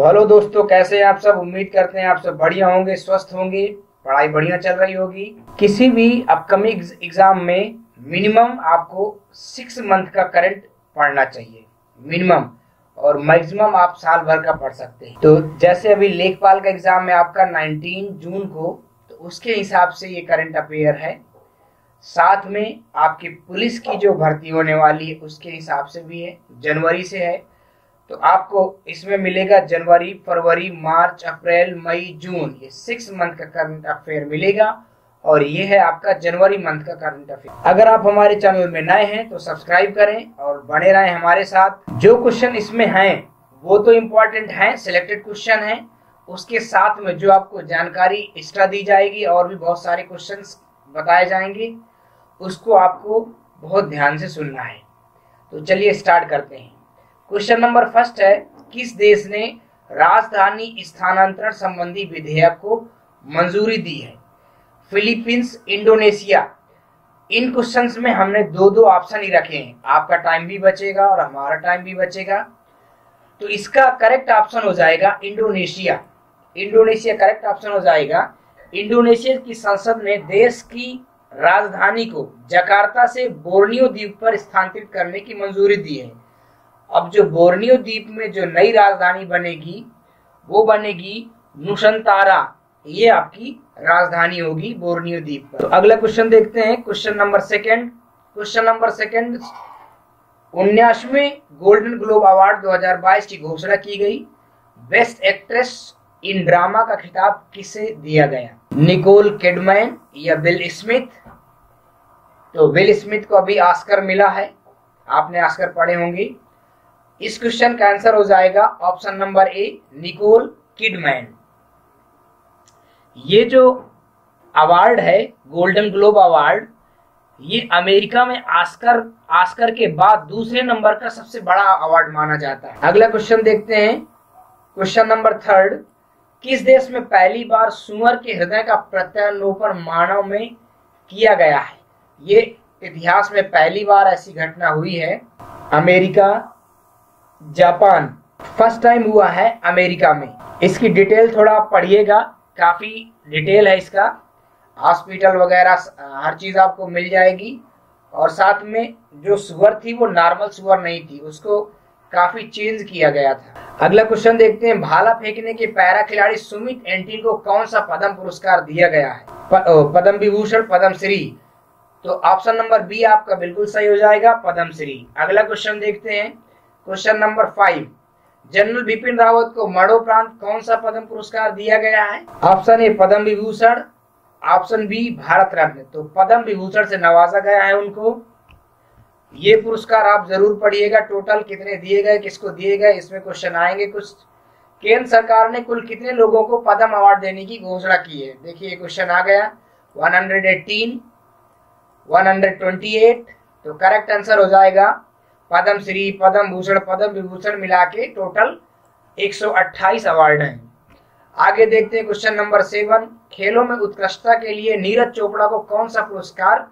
तो हेलो दोस्तों, कैसे हैं आप सब? उम्मीद करते हैं आप सब बढ़िया होंगे, स्वस्थ होंगे, पढ़ाई बढ़िया चल रही होगी। किसी भी अपकमिंग एग्ज़ाम में मिनिमम आपको सिक्स मंथ का करंट पढ़ना चाहिए। मिनिमम और मैक्सिमम आप साल भर का पढ़ सकते हैं। तो जैसे अभी लेखपाल का एग्ज़ाम है आपका 19 जून को तो उसके हिसाब से ये करंट अफेयर है। साथ में आपकी पुलिस की जो भर्ती होने वाली है, उसके हिसाब से भी है। जनवरी से है। तो आपको इसमें मिलेगा जनवरी, फरवरी, मार्च, अप्रैल, मई, जून। ये सिक्स मंथ का करंट अफेयर मिलेगा और ये है आपका जनवरी मंथ का करंट अफेयर अगर आप हमारे चैनल में नए हैं तो सब्सक्राइब करें और बने रहें हमारे साथ। जो क्वेश्चन इसमें हैं, वो तो इम्पोर्टेंट हैं सिलेक्टेड क्वेश्चन हैं। उसके साथ में जो आपको जानकारी एक्स्ट्रा दी जाएगी, और भी बहुत सारे क्वेश्चन बताए जाएँगे, उसको आपको बहुत ध्यान से सुनना है। तो चलिए स्टार्ट करते हैं। क्वेश्चन नंबर फ़र्स्ट है, किस देश ने राजधानी स्थानांतरण संबंधी विधेयक को मंजूरी दी है? Philippines, Indonesia. इन क्वेश्चंस में हमने दो दो ऑप्शन ही रखे हैं। आपका टाइम भी बचेगा और हमारा टाइम भी बचेगा। तो इसका करेक्ट ऑप्शन हो जाएगा इंडोनेशिया। इंडोनेशिया करेक्ट ऑप्शन हो जाएगा। इंडोनेशिया की संसद ने देश की राजधानी को जकार्ता से बोर्नियो द्वीप पर स्थानांतरित करने की मंजूरी दी है। अब जो बोर्नियो द्वीप में जो नई राजधानी बनेगी, वो बनेगी नुसंतारा ये आपकी राजधानी होगी बोर्नियो द्वीप पर। तो अगला क्वेश्चन देखते हैं। Question number second question number second उन्यासवें golden globe award 2022 की घोषणा की गई। बेस्ट एक्ट्रेस इन ड्रामा का खिताब किसे दिया गया? निकोल किडमैन या बिल स्मिथ तो बिल स्मिथ को अभी आस्कर मिला है। आपने आस्कर पढ़े होंगे। इस क्वेश्चन का आंसर हो जाएगा option number A, Nicole Kidman. ये जो अवार्ड है, गोल्डन ग्लोब अवार्ड, ये अमेरिका में आस्कर आस्कर के बाद दूसरे नंबर का सबसे बड़ा अवार्ड माना जाता है। अगला क्वेश्चन देखते हैं। क्वेश्चन नंबर थर्ड, किस देश में पहली बार सुअर के हृदय का प्रत्यारोपण मानव में किया गया है? ये इतिहास में पहली बार ऐसी घटना हुई है। America Japan. फ़र्स्ट टाइम हुआ है अमेरिका में। इसकी डिटेल थोड़ा पढ़िएगा। काफ़ी डिटेल है इसका। हॉस्पिटल वगैरह हर चीज़ आपको मिल जाएगी। और साथ में जो सुअर थी वो नॉर्मल सुअर नहीं थी। उसको काफ़ी चेंज किया गया था। अगला क्वेश्चन देखते हैं। भाला फेंकने के पैरा खिलाड़ी सुमित एंटी को कौन सा पद्म पुरस्कार दिया गया है? प, ओ, पद्म विभूषण पद्म श्री तो ऑप्शन नंबर बी आपका बिल्कुल सही हो जाएगा पद्म श्री अगला क्वेश्चन देखते हैं। Question number five general Bipin Rawat को मरणोपरांत कौन सा पद्म पुरस्कार दिया गया है? Option A Padma Vibhushan. Option B Bharat Ratna. तो पद्म विभूषण से नवाजा गया है उनको। ये पुरस्कार आप ज़रूर पढ़िएगा। टोटल कितने दिए गए, किसको दिए गए, इसमें क्वेश्चन आएँगे कुछ। केंद्र सरकार ने कुल कितने लोगों को पद्म अवार्ड देने की घोषणा की है? देखिए क्वेश्चन आ गया। 118 128 तो करेक्ट आंसर हो जाएगा। पद्म श्री, पद्म भूषण, पद्म विभूषण मिला के टोटल 128 अवार्ड हैं। आगे देखते हैं क्वेश्चन नंबर सेवन खेलों में उत्कृष्टता के लिए नीरज चोपड़ा को कौन सा पुरस्कार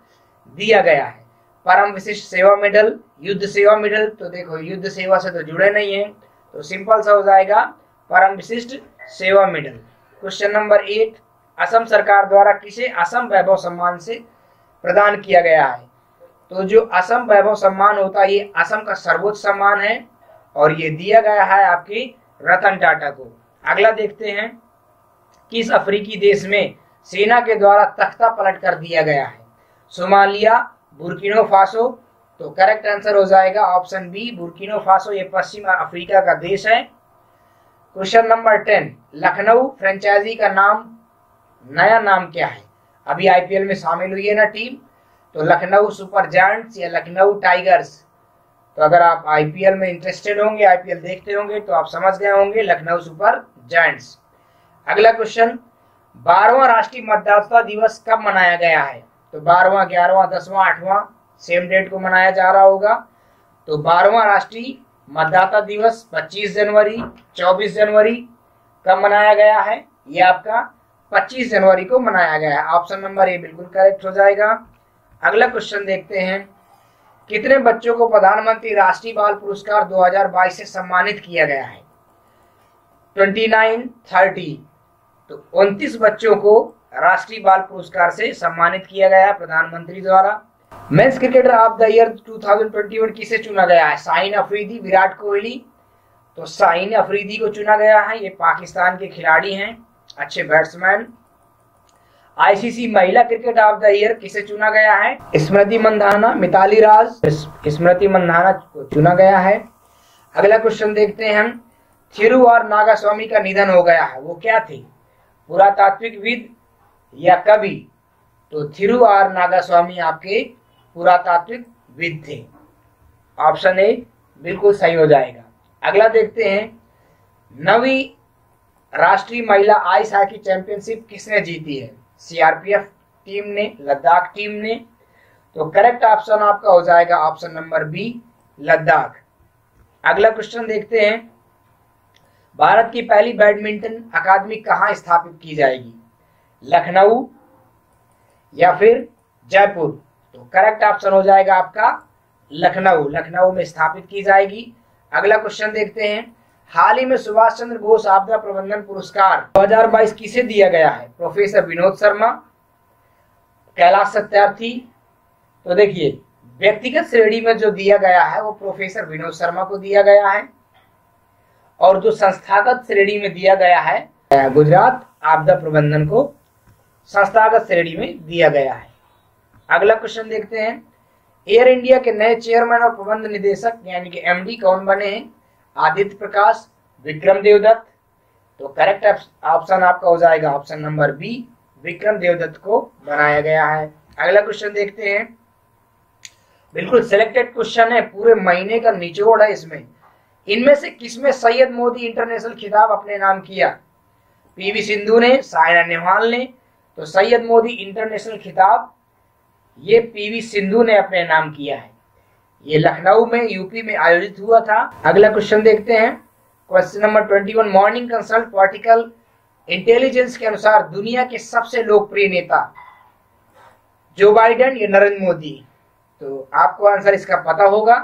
दिया गया है? परम विशिष्ट सेवा मेडल, युद्ध सेवा मेडल तो देखो, युद्ध सेवा से तो जुड़े नहीं है तो सिंपल सा हो जाएगा, Param Vishisht Seva medal. Question number eight Assam सरकार द्वारा किसे असम वैभव सम्मान से प्रदान किया गया है? तो जो असम वैभव सम्मान होता है, ये असम का सर्वोच्च सम्मान है और ये दिया गया है आपकी रतन टाटा को। अगला देखते हैं किस अफ्रीकी देश में सेना के द्वारा तख्ता पलट कर दिया गया है। सोमालिया, बुर्किनो फासो तो करेक्ट आंसर हो जाएगा ऑप्शन बी, बुर्किनो फासो, ये पश्चिम अफ्रीका का देश है। Question number ten, Lucknow franchise का नाम, नया नाम क्या है? अभी आईपीएल में शामिल हुई है ना टीम। तो लखनऊ सुपर जायंट्स या लखनऊ टाइगर्स। तो अगर आप आईपीएल में इंटरेस्टेड होंगे, आईपीएल देखते होंगे तो आप समझ गए होंगे लखनऊ सुपर जायंट्स। अगला क्वेश्चन बारहवा राष्ट्रीय मतदाता दिवस कब मनाया गया है? तो बारहवा, ग्यारहवा, दसवां, आठवां सेम डेट को मनाया जा रहा होगा। तो बारहवा राष्ट्रीय मतदाता दिवस 25 जनवरी 24 जनवरी कब मनाया गया है? ये आपका 25 जनवरी को मनाया गया है। ऑप्शन नंबर ए बिल्कुल करेक्ट हो जाएगा। अगला क्वेश्चन देखते हैं। कितने बच्चों को प्रधानमंत्री राष्ट्रीय बाल पुरस्कार 2022 से सम्मानित किया गया है? 29, 30 तो 29 बच्चों को राष्ट्रीय बाल पुरस्कार से सम्मानित किया गया प्रधानमंत्री द्वारा। Men's cricketer of the year 2021 किसे चुना गया है? साइन अफरीदी विराट कोहली। तो साइन अफरीदी को चुना गया है। ये पाकिस्तान के खिलाड़ी हैं। अच्छे बैट्समैन आईसीसी महिला क्रिकेट ऑफ़ द ईयर किसे चुना गया है? स्मृति मंधाना, मिताली राज। स्मृति मंधाना को चुना गया है। अगला क्वेश्चन देखते हैं हम। थिरु और नागा स्वामी का निधन हो गया है। वो क्या थे? पुरातात्विक विद या कवि? तो थिरु आर नागा स्वामी आपके पुरातात्विक विद थे। ऑप्शन ए बिल्कुल सही हो जाएगा। अगला देखते हैं। नवी राष्ट्रीय महिला आइस हॉकी चैंपियनशिप किसने जीती है? सीआरपीएफ टीम ने लद्दाख टीम ने तो करेक्ट ऑप्शन आपका हो जाएगा ऑप्शन नंबर बी लद्दाख अगला क्वेश्चन देखते हैं। भारत की पहली बैडमिंटन अकादमी कहाँ स्थापित की जाएगी? लखनऊ या फिर जयपुर? तो करेक्ट ऑप्शन हो जाएगा आपका लखनऊ। लखनऊ में स्थापित की जाएगी। अगला क्वेश्चन देखते हैं। हाल ही में सुभाष चंद्र बोस आपदा प्रबंधन पुरस्कार 2022 किसे दिया गया है? प्रोफेसर विनोद शर्मा, कैलाश सत्यार्थी। तो देखिए, व्यक्तिगत श्रेणी में जो दिया गया है, वो प्रोफेसर विनोद शर्मा को दिया गया है। और जो संस्थागत श्रेणी में दिया गया है गुजरात आपदा प्रबंधन को संस्थागत श्रेणी में दिया गया है। अगला क्वेश्चन देखते हैं। एयर इंडिया के नए चेयरमैन और प्रबंध निदेशक, यानी कि एमडी कौन बने हैं? आदित्य प्रकाश, विक्रम देवदत्त। तो करेक्ट ऑप्शन आपका हो जाएगा option number B Vikram Devdutt को बनाया गया है। अगला क्वेश्चन देखते हैं। बिल्कुल सिलेक्टेड क्वेश्चन है, पूरे महीने का निचोड़ है इसमें। इनमें से किसमें सैयद मोदी इंटरनेशनल खिताब अपने नाम किया? पीवी सिंधु ने सायना नेहवाल ने। तो सैयद मोदी इंटरनेशनल खिताब, ये पीवी सिंधु ने अपने नाम किया है। ये लखनऊ में, यूपी में आयोजित हुआ था। अगला क्वेश्चन देखते हैं। Question number twenty one, morning consult, political intelligence के अनुसार दुनिया के सबसे लोकप्रिय नेता जो बाइडेन, या नरेंद्र मोदी। तो आपको आंसर इसका पता होगा।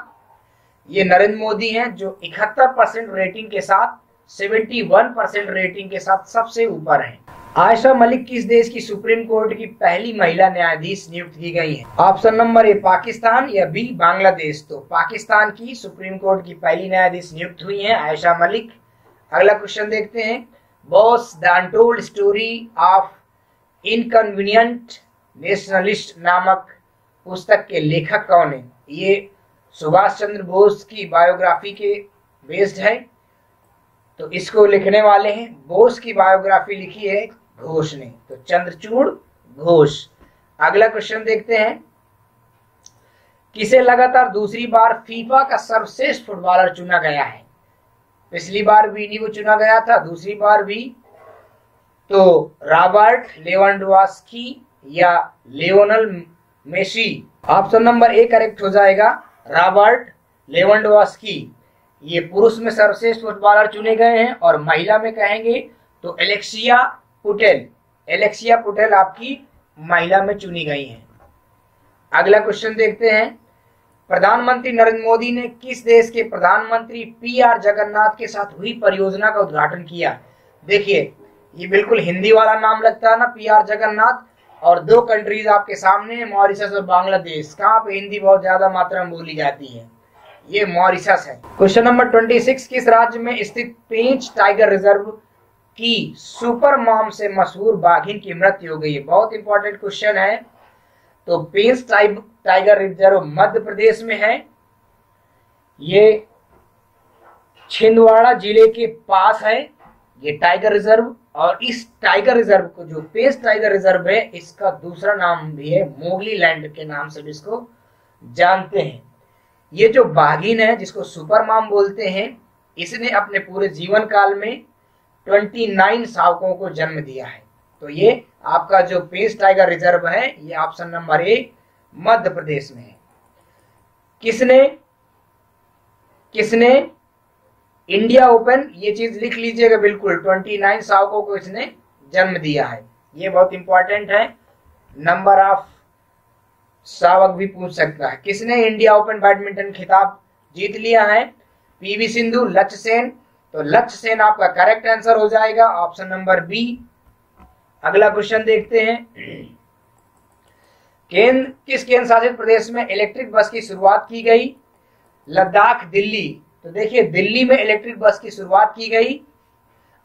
ये नरेंद्र मोदी हैं जो इकहत्तर परसेंट रेटिंग के साथ 71 परसेंट रेटिंग के साथ सबसे ऊपर हैं। आयशा मलिक किस देश की सुप्रीम कोर्ट की पहली महिला न्यायाधीश नियुक्त की गई है। ऑप्शन नंबर ए, पाकिस्तान, या बी, बांग्लादेश। तो पाकिस्तान की सुप्रीम कोर्ट की पहली न्यायाधीश नियुक्त हुई है आयशा मलिक। अगला क्वेश्चन देखते हैं। Bose the untold story of inconvenient nationalist नामक पुस्तक के लेखक कौन है? ये सुभाष चंद्र बोस की बायोग्राफी के बेस्ड है। तो इसको लिखने वाले हैं। बोस की बायोग्राफी लिखी है घोष ने तो चंद्रचूड़ घोष। अगला क्वेश्चन देखते हैं। किसे लगातार दूसरी बार फीफा का सर्वश्रेष्ठ फुटबॉलर चुना गया है? पिछली बार वीनी को चुना गया था, दूसरी बार भी। तो रॉबर्ट लेवनडोवास्की या Lionel Messi? Option number A correct हो जाएगा, रॉबर्ट लेवनडोवास्की ये पुरुष में सर्वश्रेष्ठ फुटबॉलर चुने गए हैं और महिला में कहेंगे तो एलेक्सिया पुटेल, एलेक्सिया पुटेल आपकी महिला में चुनी गई हैं। अगला क्वेश्चन देखते हैं। प्रधानमंत्री नरेंद्र मोदी ने किस देश के प्रधानमंत्री पी आर जगन्नाथ के साथ हुई परियोजना का उद्घाटन किया? देखिए, ये बिल्कुल हिंदी वाला नाम लगता है ना, पी आर जगन्नाथ, और दो कंट्रीज़ आपके सामने है, मॉरिशस और बांग्लादेश। कहाँ पे हिंदी बहुत ज़्यादा मात्रा में बोली जाती है? ये मॉरिशस है। क्वेश्चन नंबर ट्वेंटी सिक्स, किस राज्य में स्थित पेंच टाइगर रिज़र्व की सुपर मॉम से मशहूर बाघिन की मृत्यु हो गई है। बहुत इंपॉर्टेंट क्वेश्चन है। तो पेंस टाइगर रिज़र्व मध्य प्रदेश में है। ये छिंदवाड़ा ज़िले के पास है। ये टाइगर रिज़र्व और इस टाइगर रिज़र्व को जो पेस टाइगर रिज़र्व है, इसका दूसरा नाम भी है मोगली लैंड के नाम से भी इसको जानते हैं। ये जो बाघिन है, जिसको सुपर माम बोलते हैं, इसने अपने पूरे जीवन काल में 29 शावकों को जन्म दिया है। तो ये आपका जो पेस टाइगर रिज़र्व है, ये ऑप्शन नंबर ए, मध्य प्रदेश में है। किसने किसने इंडिया ओपन, ये चीज़ लिख लीजिएगा बिल्कुल 29 शावकों को इसने जन्म दिया है। ये बहुत इंपॉर्टेंट है। नंबर ऑफ़ शावक भी पूछ सकता है। किसने इंडिया ओपन बैडमिंटन खिताब जीत लिया है? पीवी सिंधु, लक्ष्य सेन तो लक्ष्य सेन आपका करेक्ट आंसर हो जाएगा ऑप्शन नंबर बी अगला क्वेश्चन देखते हैं। केंद्र किस केंद्र शासित प्रदेश में इलेक्ट्रिक बस की शुरुआत की गई? लद्दाख, दिल्ली। तो देखिए, दिल्ली में इलेक्ट्रिक बस की शुरुआत की गई।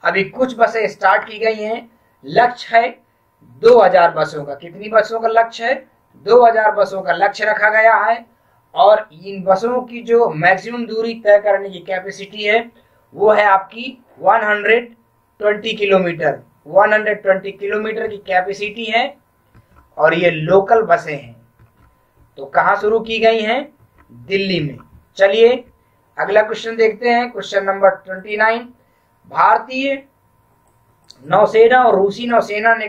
अभी कुछ बसें स्टार्ट की गई हैं। लक्ष्य है 2000 बसों का। कितनी बसों का लक्ष्य है? 2000 बसों का लक्ष्य रखा गया है। और इन बसों की जो मैक्सिमम दूरी तय करने की कैपेसिटी है वो है आपकी 120 किलोमीटर। 120 किलोमीटर की कैपेसिटी है और ये लोकल बसें हैं। तो कहा शुरू की गई हैं? दिल्ली में। चलिए, अगला क्वेश्चन देखते हैं। क्वेश्चन नंबर 29 भारतीय नौसेना और रूसी नौसेना ने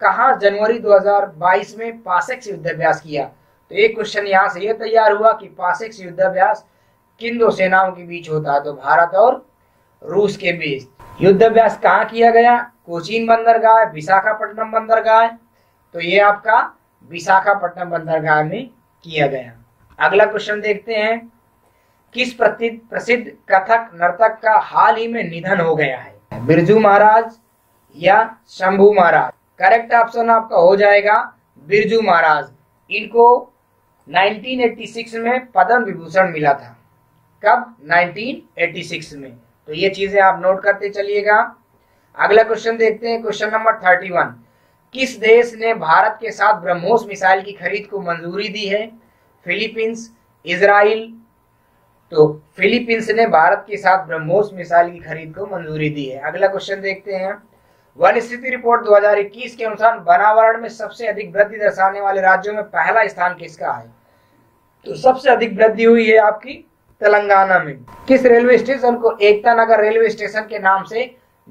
कहा जनवरी 2022 में पासेक्स युद्धाभ्यास किया? तो एक क्वेश्चन यहाँ से यह तैयार हुआ कि पासेक्स युद्धाभ्यास किन दो सेनाओं के बीच होता है? तो भारत और रूस के बीच। युद्ध अभ्यास कहाँ किया गया? कोचीन बंदरगाह, विशाखापट्टनम बंदरगाह। तो ये आपका विशाखापट्टनम बंदरगाह में किया गया। अगला क्वेश्चन देखते हैं। किस प्रसिद्ध कथक नर्तक का हाल ही में निधन हो गया है? बिरजू महाराज या शंभू महाराज? करेक्ट ऑप्शन आपका हो जाएगा बिरजू महाराज। इनको 1986 में पद्म विभूषण मिला था। कब? 1986 में। तो ये चीज़ें आप नोट करते चलिएगा। अगला क्वेश्चन देखते हैं। क्वेश्चन नंबर 31 किस देश ने भारत के साथ ब्रह्मोस मिसाइल की खरीद को मंजूरी दी है? फिलीपींस इसराइल तो फिलीपींस ने भारत के साथ ब्रह्मोस मिसाइल की खरीद को मंजूरी दी है। अगला क्वेश्चन देखते हैं। वन स्थिति रिपोर्ट 2021 के अनुसार बनावरण में सबसे अधिक वृद्धि दर्शाने वाले राज्यों में पहला स्थान किसका है? तो सबसे अधिक वृद्धि हुई है आपकी तेलंगाना में। किस रेलवे स्टेशन को एकता नगर रेलवे स्टेशन के नाम से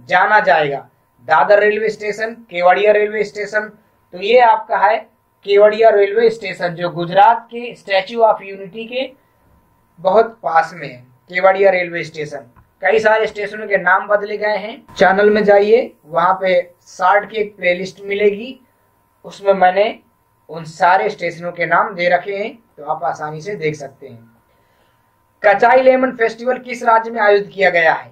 जाना जाएगा? Dadar railway station, Kevadia railway station. तो ये आपका है केवड़िया रेलवे स्टेशन, जो गुजरात के स्टैच्यू ऑफ़ यूनिटी के बहुत पास में है, केवड़िया रेलवे स्टेशन। कई सारे स्टेशनों के नाम बदले गए हैं। चैनल में जाइए, वहाँ पे शार्ट की एक प्लेलिस्ट मिलेगी। उसमें मैंने उन सारे स्टेशनों के नाम दे रखे हैं तो आप आसानी से देख सकते हैं। कचाई लेमन फेस्टिवल किस राज्य में आयोजित किया गया है?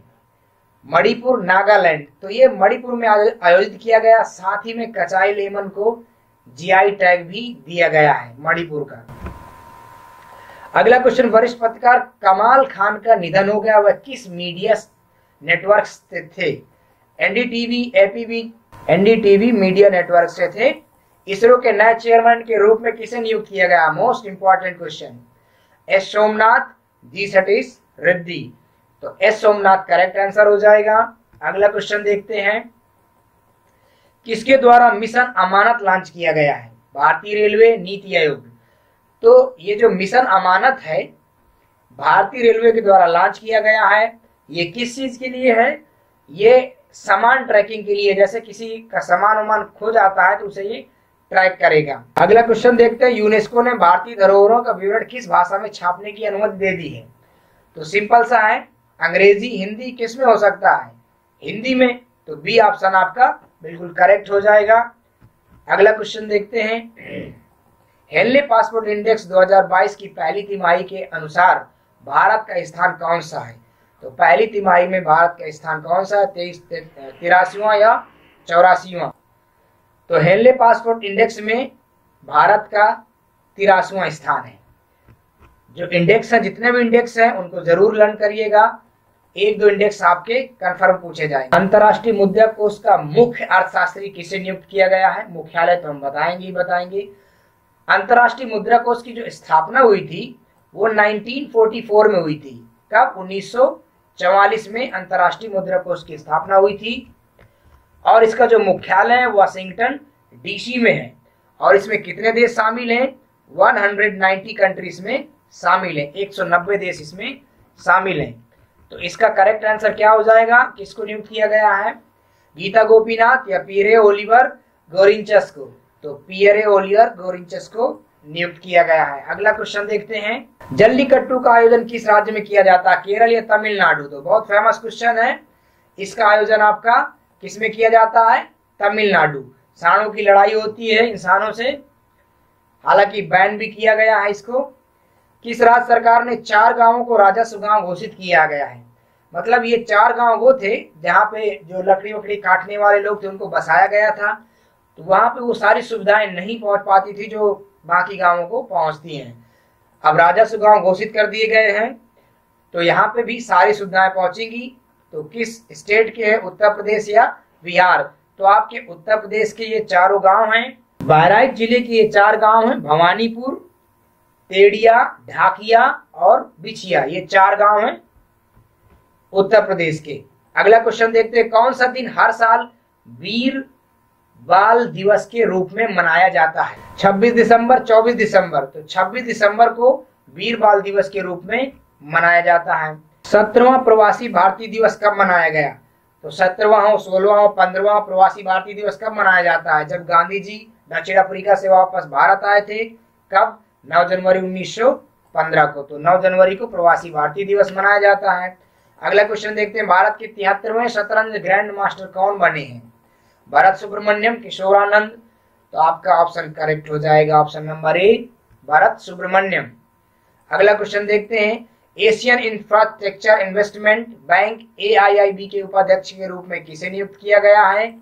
मणिपुर, नागालैंड। तो ये मणिपुर में आयोजित किया गया, साथ ही में कचाई लेमन को जीआई टैग भी दिया गया है मणिपुर का। अगला क्वेश्चन, वरिष्ठ पत्रकार कमाल खान का निधन हो गया। वह किस मीडिया नेटवर्क से थे? NDTV, ABP, NDTV media network से थे। इसरो के नए चेयरमैन के रूप में किसे नियुक्त किया गया? Most important question. S. Somnath G Satish Reddy तो एस सोमनाथ करेक्ट आंसर हो जाएगा। अगला क्वेश्चन देखते हैं। किसके द्वारा मिशन अमानत लॉन्च किया गया है? भारतीय रेलवे नीति आयोग। तो ये जो मिशन अमानत है, भारतीय रेलवे के द्वारा लॉन्च किया गया है, ये किस चीज़ के लिए है? ये सामान ट्रैकिंग के लिए, जैसे किसी का सामान उमान खो जाता है तो उसे ये ट्रैक करेगा। अगला क्वेश्चन देखते हैं। यूनेस्को ने भारतीय धरोहरों का विवरण किस भाषा में छापने की अनुमति दे दी है? तो सिंपल सा है। अंग्रेज़ी, हिंदी किसमें हो सकता है? हिंदी में। तो बी ऑप्शन आपका बिल्कुल करेक्ट हो जाएगा। अगला क्वेश्चन देखते हैं। हेनले पासपोर्ट इंडेक्स 2022 की पहली तिमाही के अनुसार भारत का स्थान कौन सा है? तो पहली तिमाही में भारत का स्थान कौन सा है? तेईस तिरासीवा या चौरासीवा तो हेनले पासपोर्ट इंडेक्स में भारत का तिरासवा स्थान है। जो इंडेक्स है, जितने भी इंडेक्स हैं, उनको ज़रूर लर्न करिएगा। एक दो इंडेक्स आपके कंफर्म पूछे जाए अंतरराष्ट्रीय मुद्रा कोष का मुख्य अर्थशास्त्री किसे नियुक्त किया गया है? मुख्यालय तो हम बताएँगे ही बताएँगे। अंतरराष्ट्रीय मुद्रा कोष की जो स्थापना हुई थी, वो 1944 में हुई थी। कब? 1944 में अंतरराष्ट्रीय मुद्रा कोष की स्थापना हुई थी। और इसका जो मुख्यालय है, वाशिंगटन डीसी में है। और इसमें कितने देश शामिल हैं? 190 कंट्रीज़ में शामिल हैं। 190 देश इसमें शामिल हैं। तो इसका करेक्ट आंसर क्या हो जाएगा? किसको नियुक्त किया गया है? गीता गोपीनाथ या पीरे ओलिवर गोरिंचस को तो पियरे ओलिवर गोरिंचस को नियुक्त किया गया है। अगला क्वेश्चन देखते हैं। जल्लीकट्टू का आयोजन किस राज्य में किया जाता है? केरल या तमिलनाडु? तो बहुत फ़ेमस क्वेश्चन है। इसका आयोजन आपका किसमें किया जाता है? तमिलनाडु। साणों की लड़ाई होती है, इंसानों से। हालाँकि बैन भी किया गया है इसको। किस राज्य सरकार ने चार गाँवों को राजस्व गाँव घोषित किया गया है? मतलब ये चार गाँव वो थे जहाँ पे जो लकड़ी वकड़ी काटने वाले लोग थे, उनको बसाया गया था। तो वहाँ पे वो सारी सुविधाएँ नहीं पहुँच पाती थी जो बाकी गाँवों को पहुँचती हैं। अब राजस्व गाँव घोषित कर दिए गए हैं। तो यहाँ पे भी सारी सुविधाएँ पहुंचेंगी। तो किस स्टेट के है? उत्तर प्रदेश या बिहार? तो आपके उत्तर प्रदेश के ये चारों गाँव हैं। बहराइच ज़िले के ये चार गाँव हैं, भवानीपुर तेड़िया ढाकिया और बिछिया। ये चार गाँव हैं उत्तर प्रदेश के। अगला क्वेश्चन देखते हैं, कौन सा दिन हर साल वीर बाल दिवस के रूप में मनाया जाता है? 26 दिसंबर 24 दिसंबर। तो 26 दिसंबर को वीर बाल दिवस के रूप में मनाया जाता है। सत्रहवा प्रवासी भारतीय दिवस कब मनाया गया? तो सत्रवा हो, सोलहवा हो, पंद्रहवा प्रवासी भारतीय दिवस कब मनाया जाता है? जब गांधी जी दक्षिण अफ्रीका से वापस भारत आए थे, कब? 9 जनवरी 1915 को। तो 9 जनवरी को प्रवासी भारतीय दिवस मनाया जाता है। अगला क्वेश्चन देखते हैं। भारत के तिहत्तरवें शतरंज ग्रैंड मास्टर कौन बने हैं? भरत सुब्रमण्यम, किशोरानंद। तो आपका ऑप्शन करेक्ट हो जाएगा। Option number A Bharat Subrahmanyam. अगला क्वेश्चन देखते हैं। Asian infrastructure investment bank AIIB के उपाध्यक्ष के रूप में किसे नियुक्त किया गया है?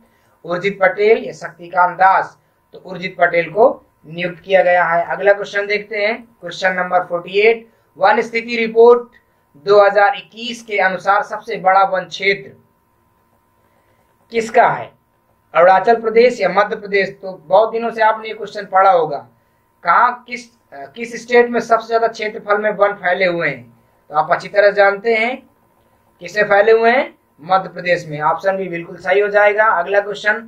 उर्जित पटेल या शक्तिकांत दास? तो उर्जित पटेल को नियुक्त किया गया है। अगला क्वेश्चन देखते हैं। क्वेश्चन नंबर 48 वन स्थिति रिपोर्ट 2021 के अनुसार सबसे बड़ा वन क्षेत्र किसका है? अरुणाचल प्रदेश या मध्य प्रदेश? तो बहुत दिनों से आपने ये क्वेश्चन पढ़ा होगा। कहा, किस किस स्टेट में सबसे ज़्यादा क्षेत्रफल में वन फैले हुए हैं? तो आप अच्छी तरह जानते हैं किसे फैले हुए हैं? मध्य प्रदेश में। ऑप्शन भी बिल्कुल सही हो जाएगा। अगला question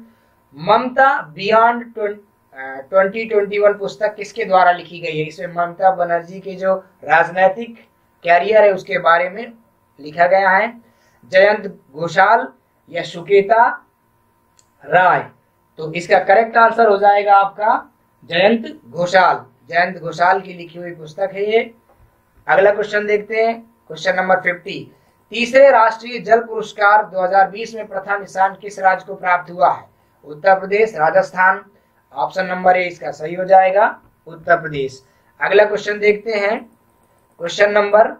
Mamata beyond twenty twenty one पुस्तक किसके द्वारा लिखी गई है? इसमें ममता बनर्जी के जो राजनैतिक कैरियर है, उसके बारे में लिखा गया है। जयंत घोषाल या सुकेता राय। तो इसका करेक्ट आंसर हो जाएगा आपका जयंत घोषाल। जयंत घोषाल की लिखी हुई पुस्तक है ये। अगला क्वेश्चन देखते हैं। Question number fifty. तीसरे राष्ट्रीय जल पुरस्कार 2020 में प्रथम स्थान किस राज्य को प्राप्त हुआ है? Uttar Pradesh, Rajasthan. Option number A इसका सही हो जाएगा, उत्तर प्रदेश। अगला क्वेश्चन देखते हैं। क्वेश्चन नंबर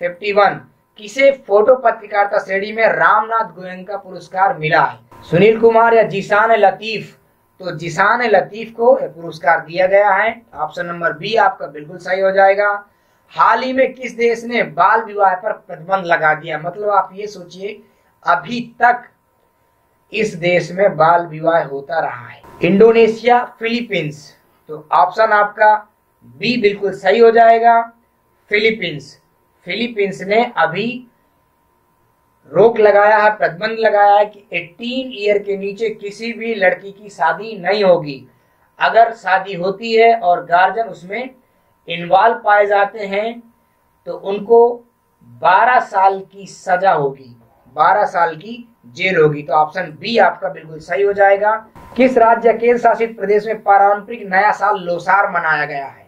51 किसे फ़ोटो पत्रकारिता श्रेणी में रामनाथ गोयंका पुरस्कार मिला है? सुनील कुमार या जिसान लतीफ? तो जिसान लतीफ को यह पुरस्कार दिया गया है। ऑप्शन नंबर बी आपका बिल्कुल सही हो जाएगा। हाल ही में किस देश ने बाल विवाह पर प्रतिबंध लगा दिया? मतलब आप ये सोचिए, अभी तक इस देश में बाल विवाह होता रहा है। Indonesia, Philippines. तो ऑप्शन आपका बी बिल्कुल सही हो जाएगा, फिलीपींस। फिलीपींस ने अभी रोक लगाया है, प्रतिबंध लगाया है कि 18 ईयर के नीचे किसी भी लड़की की शादी नहीं होगी। अगर शादी होती है और गार्जियन उसमें इन्वॉल्व पाए जाते हैं तो उनको 12 साल की सजा होगी। 12 साल की जेल होगी। तो ऑप्शन बी आपका बिल्कुल सही हो जाएगा। किस राज्य, केंद्र शासित प्रदेश में पारंपरिक नया साल लोसार मनाया गया है?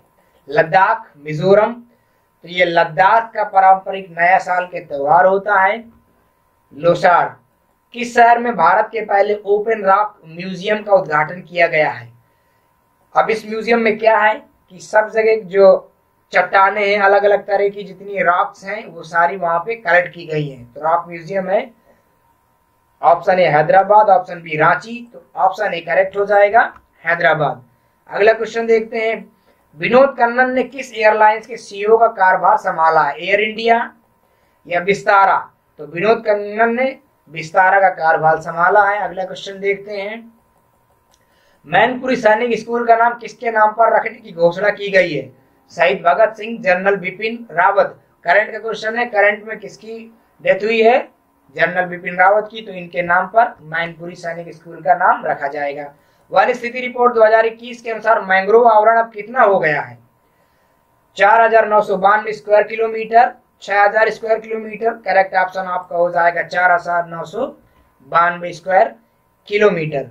लद्दाख, मिजोरम। तो ये लद्दाख का पारंपरिक नया साल के त्योहार होता है, लोसार। किस शहर में भारत के पहले ओपन रॉक म्यूज़ियम का उद्घाटन किया गया है? अब इस म्यूज़ियम में क्या है? कि सब जगह जो चट्टाने हैं अलग अलग तरह की जितनी रॉक्स हैं, वो सारी वहाँ पे कलेक्ट की गई हैं। तो रॉक म्यूज़ियम है। Option A Hyderabad option B Ranchi तो ऑप्शन ए करेक्ट हो जाएगा हैदराबाद अगला क्वेश्चन देखते हैं। विनोद कन्नन ने किस एयरलाइंस के सीईओ का कारभार संभाला? है एयर इंडिया या विस्तारा तो विनोद कन्नन ने विस्तारा का कारभार संभाला है। अगला क्वेश्चन देखते हैं। मैनपुरी सैनिक स्कूल का नाम किसके नाम पर रखने की घोषणा की गई है? शहीद भगत सिंह, जनरल बिपिन रावत। करंट का क्वेश्चन है, करंट में किसकी डेथ हुई है? जनरल बिपिन रावत की तो इनके नाम पर मैनपुरी सैनिक स्कूल का नाम रखा जाएगा। वन स्थिति रिपोर्ट 2021 के अनुसार मैंग्रोव आवरण अब कितना हो गया है? चार हज़ार नौ सौ बानवे स्क्वायर किलोमीटर छह हज़ार स्क्वायर किलोमीटर करेक्ट ऑप्शन आपका हो जाएगा चार हज़ार नौ सौ बानवे स्क्वायर किलोमीटर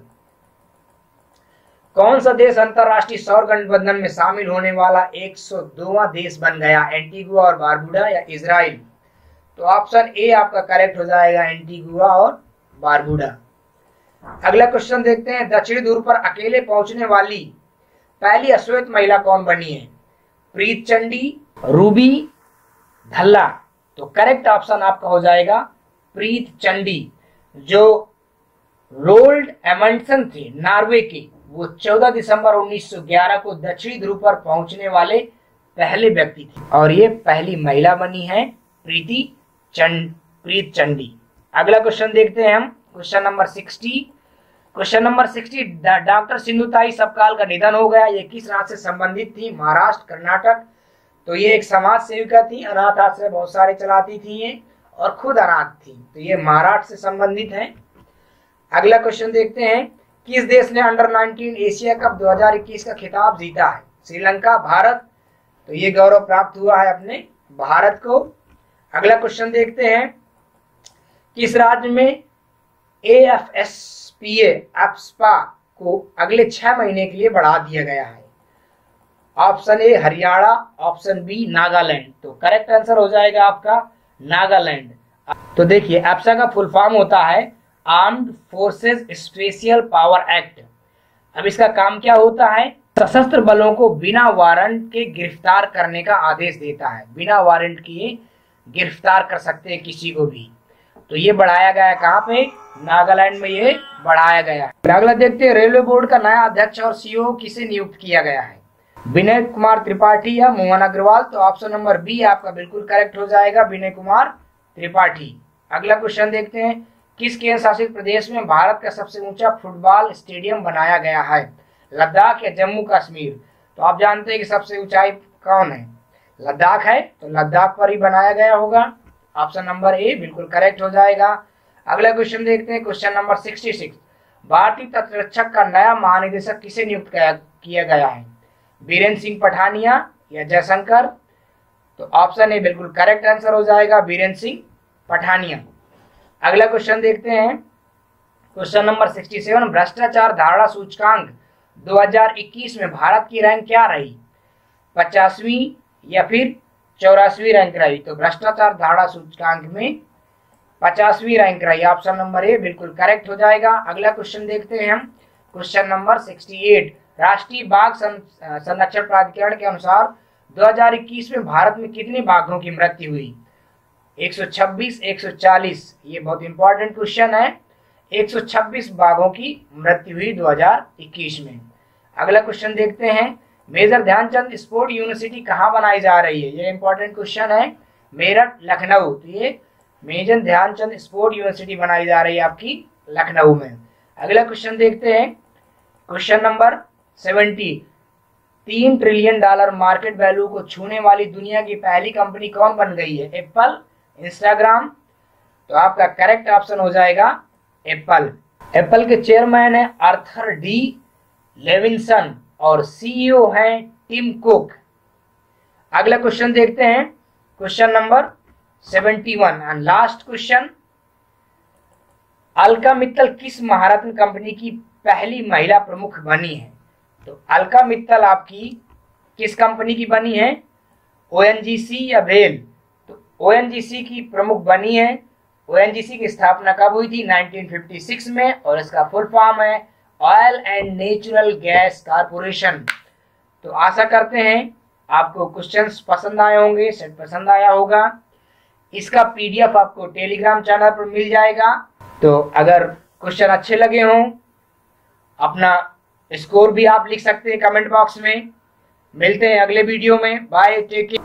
कौन सा देश अंतरराष्ट्रीय सौर गठबंधन में शामिल होने वाला 102वां देश बन गया? एंटीगुआ और बारबुडा या इसराइल तो ऑप्शन ए आपका करेक्ट हो जाएगा, एंटीगुआ और बारबुडा। अगला क्वेश्चन देखते हैं। दक्षिणी ध्रुव पर अकेले पहुँचने वाली पहली अश्वेत महिला कौन बनी है? प्रीत चंडी रूबी, धल्ला। तो करेक्ट ऑप्शन आपका हो जाएगा प्रीत चंडी जो रोल्ड एमंडसन थे, नॉर्वे के। वो 14 दिसंबर 1911 को दक्षिणी ध्रुव पर पहुँचने वाले पहले व्यक्ति थे। और ये पहली महिला बनी है, प्रीति चंड, प्रीत चंडी। अगला क्वेश्चन देखते हैं हम। Question number sixty question number sixty doctor Sindhutai Sapkal का निधन हो गया। ये किस राज्य से संबंधित थी? महाराष्ट्र, कर्नाटक। तो ये एक समाज सेविका थी, अनाथ आश्रय बहुत सारे चलाती थी ये, और खुद अनाथ थी। तो ये महाराष्ट्र से संबंधित है। अगला क्वेश्चन देखते हैं। किस देश ने अंडर 19 एशिया कप 2021 का खिताब जीता है। श्रीलंका, भारत। तो ये गौरव प्राप्त हुआ है अपने भारत को। अगला क्वेश्चन देखते हैं। किस राज्य में A F S P AFSPA को अगले छह महीने के लिए बढ़ा दिया गया है? Option A, Haryana. Option B, Nagaland. तो करेक्ट आंसर हो जाएगा आपका नागालैंड। तो देखिए एप्सा का फुल फॉर्म होता है। Armed forces special power act. अब इसका काम क्या होता है? सशस्त्र बलों को बिना वारंट के गिरफ़्तार करने का आदेश देता है। बिना वारंट के गिरफ़्तार कर सकते हैं किसी को भी। तो ये बढ़ाया गया है कहाँ पे? नागालैंड में ये बढ़ाया गया है। अगला देखते हैं, रेलवे बोर्ड का नया अध्यक्ष और सीईओ किसे नियुक्त किया गया है? विनय कुमार त्रिपाठी या मोहन अग्रवाल? तो ऑप्शन नंबर बी आपका बिल्कुल करेक्ट हो जाएगा, विनय कुमार त्रिपाठी। अगला क्वेश्चन देखते हैं किस केंद्र शासित प्रदेश में भारत का सबसे ऊँचा फुटबॉल स्टेडियम बनाया गया है, लद्दाख या जम्मू कश्मीर। तो आप जानते हैं कि सबसे ऊंचाई कौन है? लद्दाख है तो लद्दाख पर ही बनाया गया होगा। ऑप्शन नंबर ए बिल्कुल करेक्ट हो जाएगा। अगला क्वेश्चन देखते हैं, क्वेश्चन नंबर सिक्सटी सिक्स। भारतीय तटरक्षक का नया महानिदेशक किसे नियुक्त किया गया है? बीरेन्द्र सिंह पठानिया या जयशंकर? तो ऑप्शन ए बिल्कुल करेक्ट आंसर हो जाएगा बीरेन्द्र सिंह पठानिया। अगला क्वेश्चन देखते हैं। क्वेश्चन नंबर 67 भ्रष्टाचार धारणा सूचकांक 2021 में भारत की रैंक क्या रही? पचासवीं या फिर चौरासवीं रैंक रही? तो भ्रष्टाचार धारणा सूचकांक में पचासवीं रैंक रही। ऑप्शन नंबर ए बिल्कुल करेक्ट हो जाएगा। अगला क्वेश्चन देखते हैं हम। क्वेश्चन नंबर 68 राष्ट्रीय बाघ संरक्षण प्राधिकरण के अनुसार 2021 में भारत में कितने बाघों की मृत्यु हुई? 126, 140 ये बहुत इंपॉर्टेंट क्वेश्चन है। 126 बाघों की मृत्यु हुई 2021 में। अगला क्वेश्चन देखते हैं। मेजर ध्यानचंद स्पोर्ट यूनिवर्सिटी कहाँ बनाई जा रही है? ये इंपॉर्टेंट क्वेश्चन है। मेरठ लखनऊ। तो ये मेजर ध्यानचंद स्पोर्ट यूनिवर्सिटी बनाई जा रही है आपकी लखनऊ में। अगला क्वेश्चन देखते हैं। क्वेश्चन नंबर सेवेंटी तीन ट्रिलियन डॉलर मार्केट वैल्यू को छूने वाली दुनिया की पहली कंपनी कौन बन गई है? एप्पल इंस्टाग्राम तो आपका करेक्ट ऑप्शन हो जाएगा एप्पल एप्पल के चेयरमैन है आर्थर डी लेविंसन और सीईओ हैं टिम कुक अगला क्वेश्चन देखते हैं. Question number seventy one and last question Alka Mittal किस महारत्न कंपनी की पहली महिला प्रमुख बनी है? तो अलका मित्तल आपकी किस कंपनी की बनी है? ओएनजीसी या भेल तो ओ की प्रमुख बनी है। ओएनजीसी की स्थापना कब हुई थी? 1956 में, और इसका फुल फॉर्म है oil and natural gas corporation. तो आशा करते हैं आपको क्वेश्चंस पसंद आए होंगे, सेट पसंद आया होगा। इसका पीडीएफ आपको टेलीग्राम चैनल पर मिल जाएगा। तो अगर क्वेश्चन अच्छे लगे हों, अपना स्कोर भी आप लिख सकते हैं कमेंट बॉक्स में। मिलते हैं अगले वीडियो में। Bye, take